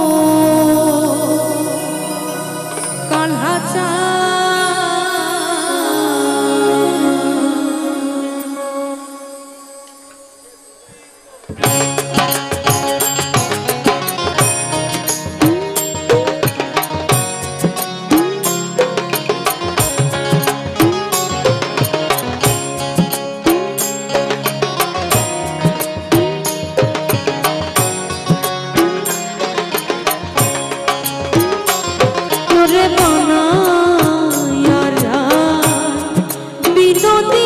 Oh. तो